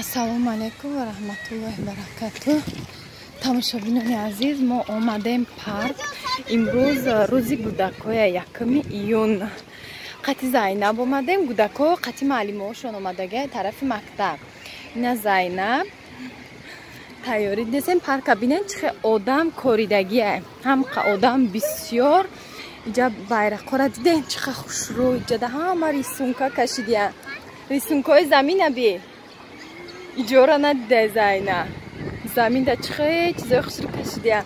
ассалому алайкум ва раҳматуллоҳи баракату тамошобинони азиз мо омадем парк. Имрӯз рӯзи гудакҳоя якми июн. Қати зайнаб омадем? Гудакҳо қати маълимаошон омадагия тарафи мактаб? Ина зайнаб тайёрӣ десем парка бинен чихе одам коридагия ҳамқа одам бисёр. Иҷа байрақора диден чихе хушрӯ иҷада ҳама рисунка кашидия рисункаҳои замина бӣ иҷора надидай зайна заминда чихе чизои хушрӯ кашидия.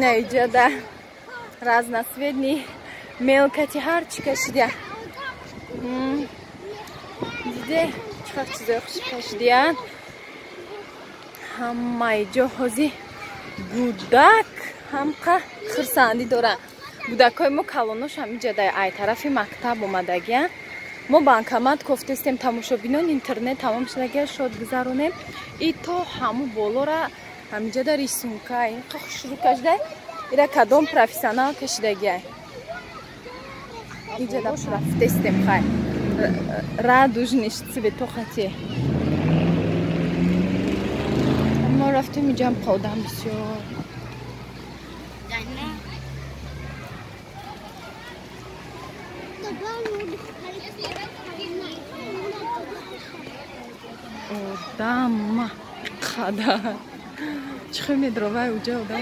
На иҷада разносветни мелкати ҳарчи кашидия. Диде чихе чизои хушрӯ кашидиян ҳамаи ҷоҳози гудак ҳамқа хурсандӣ доранд гудакҳои мо калонош ҳамиҷадай ай тарафи мактаб омадагиянд мо банкомат кофтестем тамошобинон интернет тамом шудагия шод гузаронем. И то ҳаму болора ҳамиҷада рисунка инқа хушрӯ кашида ира кадом профессионал кашидагия иҷада рафтестем хай. Радужнишци бетохати мо рафтем иҷам қодам бисёр დამა ხადა ჩემი დროვა უჯეოდა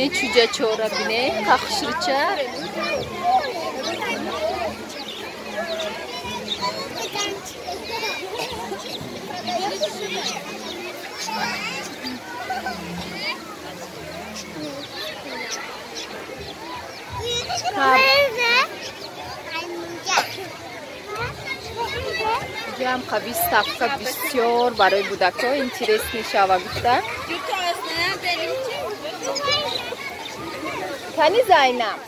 ე ჩუჯა ჩორაბინე ხახშრჩა Thank you. Ҷам қаби стафка бисёр барои кӯдакҳо интерес мешава гуфта. Кани зайнаб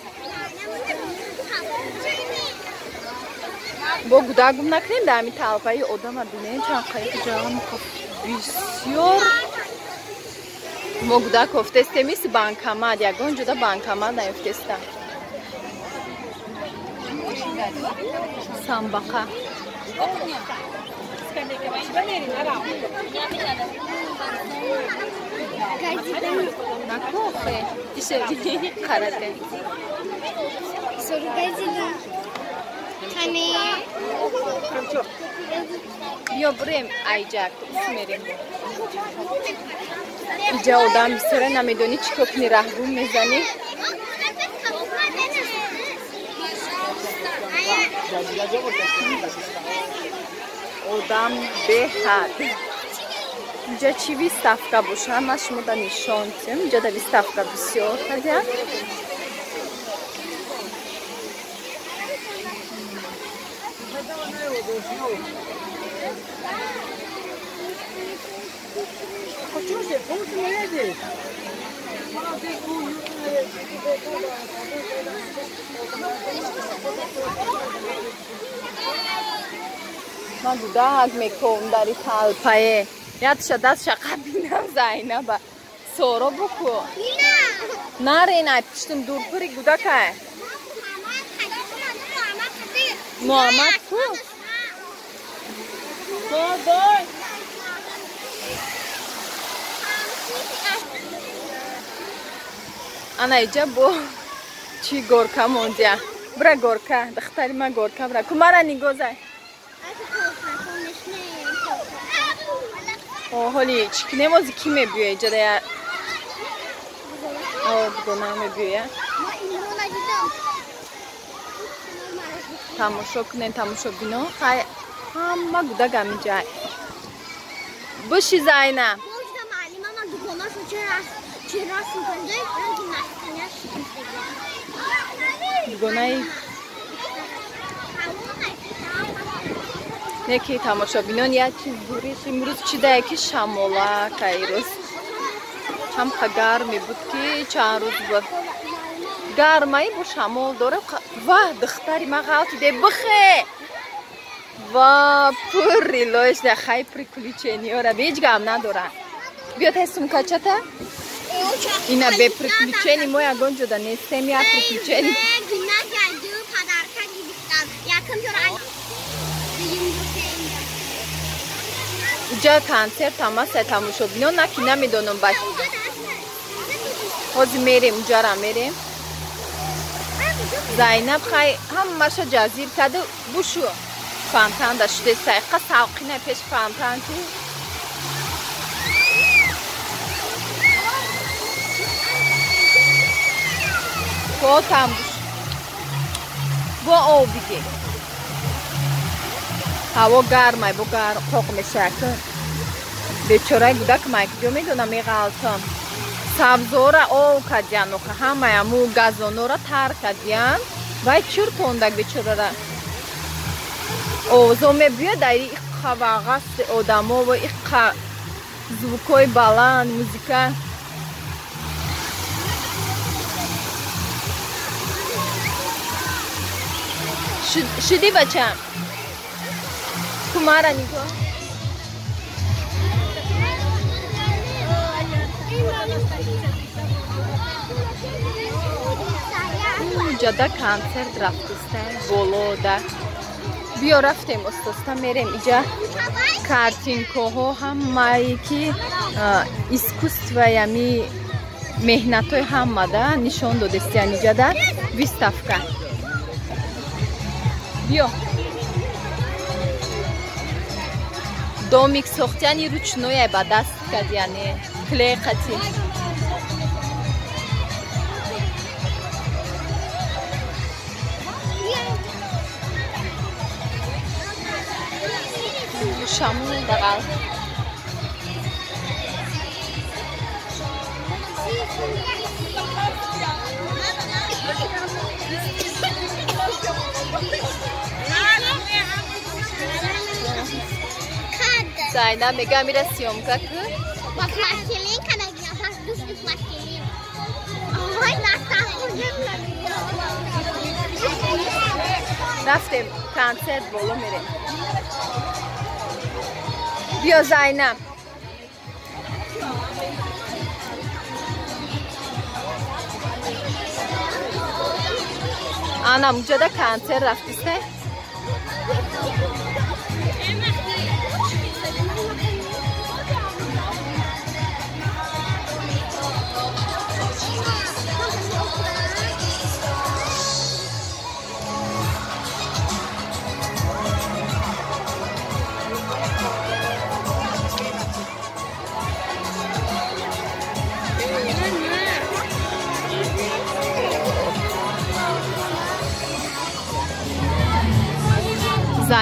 бо кӯдак гум накунем дар ҳамин талпаи одама бинем чанд қайқи ҷам бисёр. Мо кӯдак офтестемиси банкомат ягон ҷуда банкомат наёфтестам Sambaka. Na kofe. Dişevli karate. Soru gazino. Hani... Yo buraya ayacak. İsmerim. اینجا آدم میسره نمیدونی چی که کنی رهبون میزنی одам беҳад. Инҷа чӣ виставка боша ма шумо да нишон тем инҷа да виставка бисёр кардия ман будак меком дари талпае. Ятша дастша қабинам зайнаба соро буку наренай пиштум дурпури гудакай муҳаммад ку? Дай ана иҷа бо чӣ горка мондия бира горка дахтари ма горка бира кумара нигозай. Ҳоли чикнемози ки мебиёя иҷадая дгона мебиёя тамошо кунем тамошобино хай ҳама гудага миҷай буши зайна дгонаи неки тамошобинон як чиз буриш имрӯз чидае ки шамола кайрӯз ҳамқа гарме буд ки чанд рӯз буд гармаи бо шамол дора ва духтари ма ғалтиде бихе ва пурри лоиш да хай приключениёра беҷ гам надора. Биётай сумкачата ина бе приключени мо ягон ҷода нестем як приключени. Иҷа консерт ҳамаста тамошобинон наки намедонам ба ҳозир мерем уҷара мерем. Зайнаб хай ҳамаша ҷазир карда бушу фонтанда шудестай қа савқина пеш фонтанти потам буш. Бо обиге ҳаво гармай бо қоқ мешака бечораи гудак май куҷо медонам меғалтам сабзора ов кадян оха ҳамаяму газонора тар кадян вай чур тондаг бечорара. Овозо мебиёд айри иқавағаст одамо ва иқа звукои баланд музика шуди бачам кумара нигоҳ ҷада концерт рафтиста. Болода биё рафтем остоста мерем. Иҷа картинкоҳо ҳамае ки искусстваями меҳнатҳои ҳамада нишон додестиян иҷада виставка биё домик сохтияни ручное ба даст кардияне клеқати шамул дағал Sai na mega miração, kaku. Mas plastilin kana gina faz dos de plastilin. Ai, nata رفتیم کنسرت بالا میریم بیا زینم آنم اونجا ده کنسرت رفتیسته؟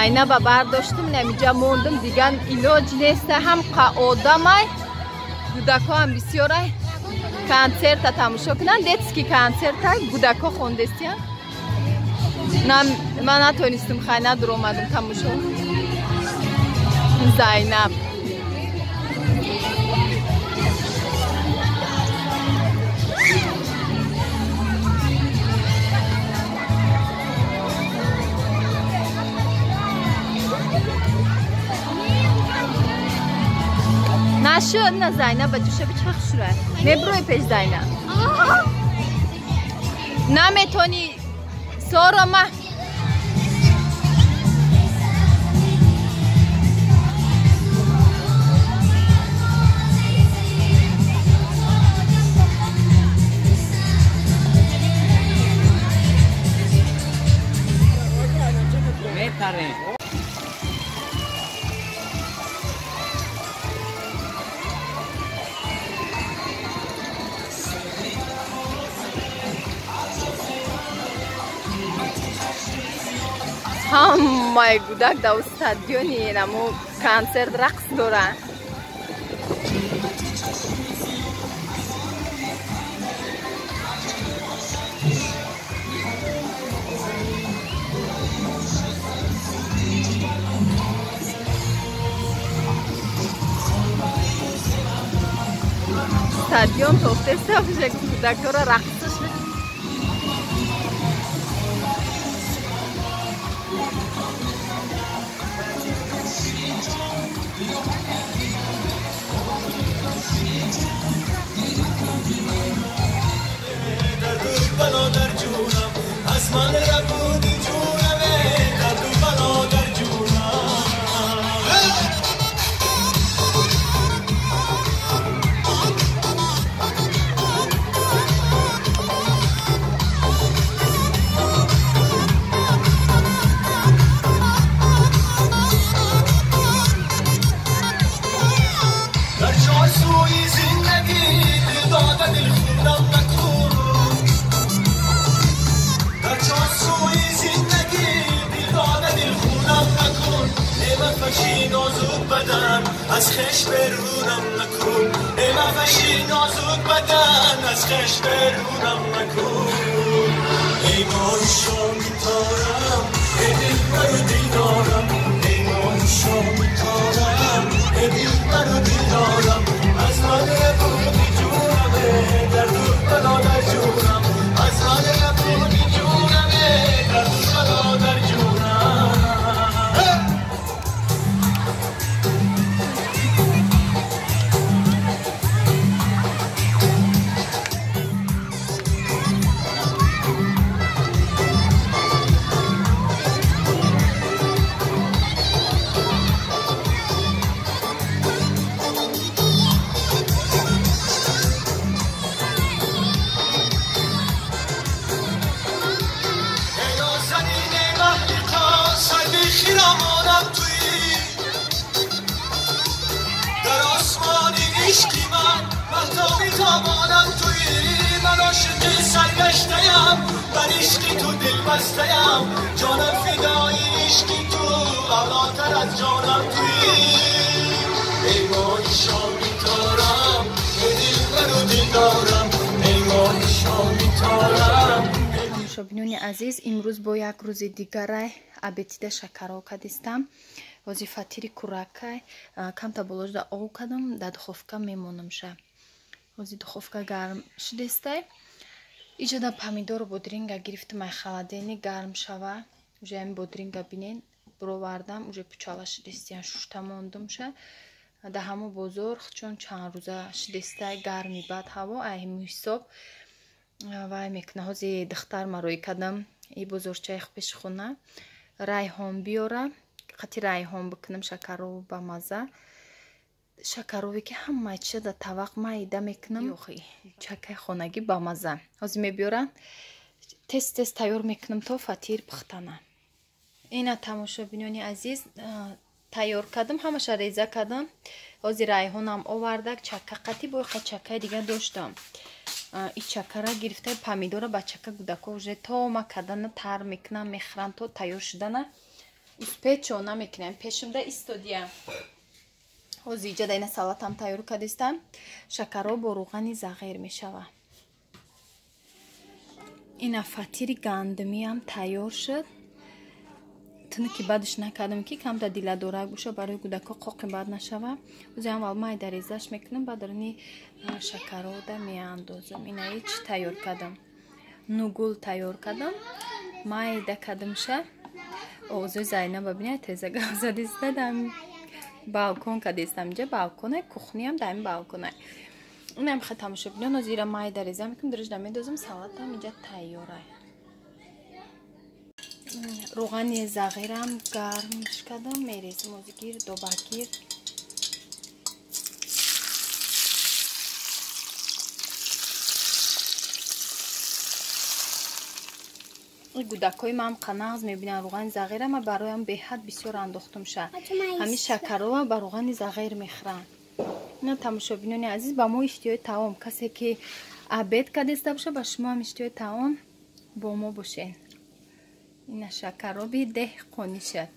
Зайнаба бардоштим намиҷа мондам дигар илоҷ неста ҳам одамай гудако ҳам бисёрай концерта тамошо кунанд. Детский концерта гудако хондестия ман натонистим хай надуромадам тамошо. Зайнаб نشد نه زینب بچه به چخ شوره مبروی پیش زینب نمیتونی سارا ما میتره ҳамаи гудак дар стадиони намо консерт рақс доранд стадион Osman Rabu مفشی نازوک بدن از خش برونم نکن ای مفشی نازوک بدن از خش برونم نکن ای مای شامی تارم ای دلبر برو دیدارم. ای مای شامی تارم ای دلبر برو دیدارم. از حاله بودی جونم در دور بلا نجونم از حاله равонам туи ман ошиқи саргаштаям бар ишқи ту дилбастаям ҷонам фидои ишқи ту авлотар аз ҷонам туи меҳмони шоми торам э дилбару дилдорам меҳмони шоми торам тамошобинони азиз имрӯз бо як рӯзи дигарай абетида шакарока дистам озифатири кӯракай камта болоҷда ов кадам дар духовка мемонамша ози духовка гарм шидестай иҷода помидору бодринга гирифтам ай халадени гарм шава. Уже ами бодринга бинен бировардам уже пучала шидистиян шушта мондумша да ҳамо бозор чун чанд рӯза шидистай гарми бад ҳаво айҳимо ҳисоб вай мекуна ҳози духтар мароӣ кадам и бозорчаи пеши хона райҳон биёра. Қати райҳон бикунам шакару ба мазза шакарове ки ҳама чиза тавақ майда мекунам. Чакаи хонагӣ ба мазза. Ҳозир мебиёрам. Тез тез тайёр мекунам то фатир пухтана. Ина тамошобинони азиз тайёр кардам ҳамаша реза кардам. Ҳозир райҳонам овардак чака қати боиқа чакаи дигар доштам. И чакара гирифта помидора ба чака гудако уже тома кардана тар мекунам мехӯрам то тайёр шудана. Успечо намекунам пешимда истодиям ҳозир иҷада ина салатам тайёр кардистам шакаро бо руғани зағир мешава. Ина фатири гандумиам тайёр шуд. Туни ки бадш накардам ки камда диладорак боша барои кӯдако қоқи бад нашава. Ӯзи аввал майда резаш мекунам баъд рани шакарода меандозам. Ина ич тайёр кардам. Нугул тайёр кардам. Майда кардамша. Овозои зайнаба бинед тезагавзадистадам балконка дестам инҷа балконай кухниам дар ин балконай инам ха тамошобинон озира майда реза мекунам. Дрожда медозам салатам инҷа тайёрай руғани зағирам гармш кардам мерезим озигир добагир гудакҳои ман қанағз мебинам руғани зағирама бароям беҳад бисёр андохтумша ҳами шакарова ба руғани зағир мехӯрам ина тамошобинони азиз ба мо иштиёи таом. Касе ки абед кадеста боша ба шумо ҳам иштиёи таом бо мо бошен ина шакароби деҳқонӣ шад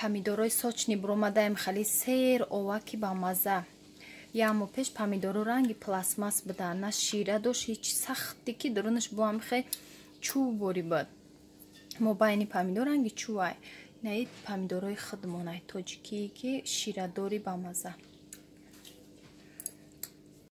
помидорҳои сочни буромадаем хали сер оваки ба мазза ямо пеш помидору ранги пластмас будан на шира дошт ҳеч сахти ки дурунаш бо ҳамихе чӯб бори бад? Мо байни помидор ранги чӯвай наи помидорҳои худмонай тоҷикӣ ки ширадори бамазза